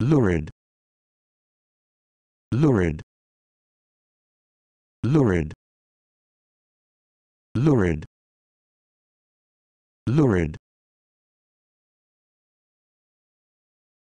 lurid lurid lurid lurid lurid.